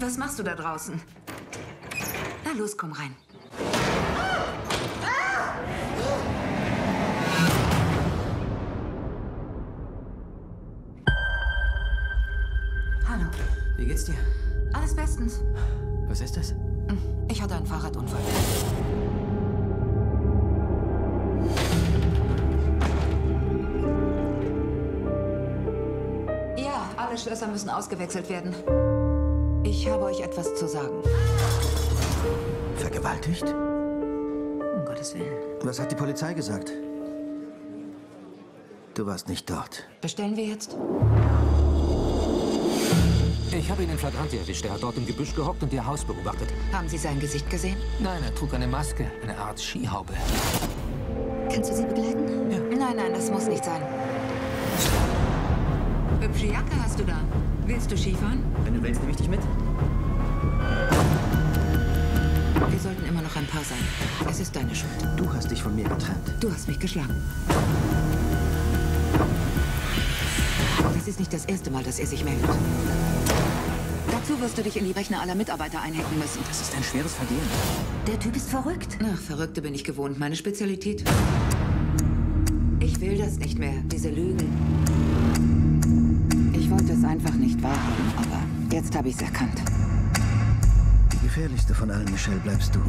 Was machst du da draußen? Na los, komm rein. Hallo. Wie geht's dir? Alles bestens. Was ist das? Ich hatte einen Fahrradunfall. Ja, alle Schlösser müssen ausgewechselt werden. Ich habe euch etwas zu sagen. Vergewaltigt? Um Gottes Willen. Was hat die Polizei gesagt? Du warst nicht dort. Bestellen wir jetzt? Ich habe ihn in Flagranti erwischt. Er hat dort im Gebüsch gehockt und ihr Haus beobachtet. Haben Sie sein Gesicht gesehen? Nein, er trug eine Maske, eine Art Skihaube. Kannst du sie begleiten? Ja. Nein, nein, das muss nicht sein. Hübsche Jacke hast du da. Willst du Skifahren? Wenn du willst, ich dich mit. Wir sollten immer noch ein Paar sein. Es ist deine Schuld. Du hast dich von mir getrennt. Du hast mich geschlagen. Das ist nicht das erste Mal, dass er sich meldet. Dazu wirst du dich in die Rechner aller Mitarbeiter einhacken müssen. Das ist ein schweres Vergehen. Der Typ ist verrückt. Ach, Verrückte bin ich gewohnt. Meine Spezialität. Ich will das nicht mehr, diese Lügen. Ich wollte es einfach nicht wahrhaben, aber jetzt habe ich es erkannt. Die gefährlichste von allen, Michelle, bleibst du.